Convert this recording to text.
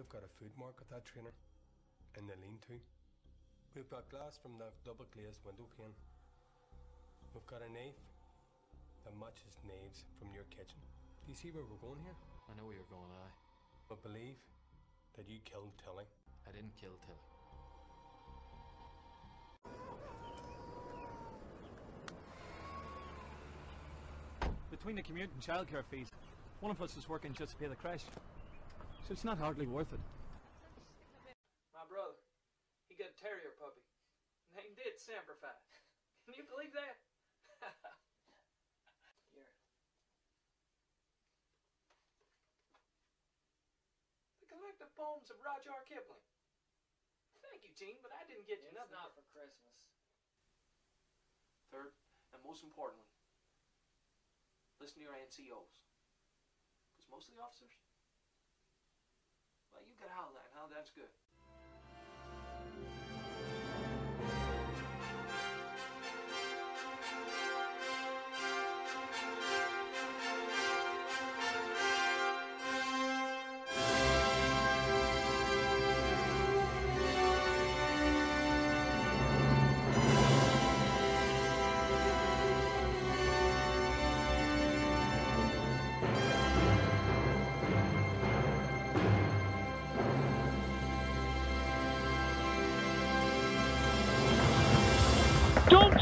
have got a food mark at that trainer in the lean-to. We've got glass from the double glazed window pane. We've got a knife that matches knives from your kitchen. Do you see where we're going here? I know where you're going, I. But believe that you killed Tilly. I didn't kill Tilly. Between the commute and childcare fees, one of us is working just to pay the crèche. So it's not hardly worth it. My brother, he got a terrier puppy. Named it Semperfi. Can you believe that? Here. The collected poems of Rudyard Kipling. Thank you, Gene, but I didn't get you It's nothing. not for Christmas. Third, and most importantly, listen to your NCOs. Because most of the officers, that's good. Don't